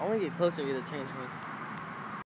I want to get closer to the change me.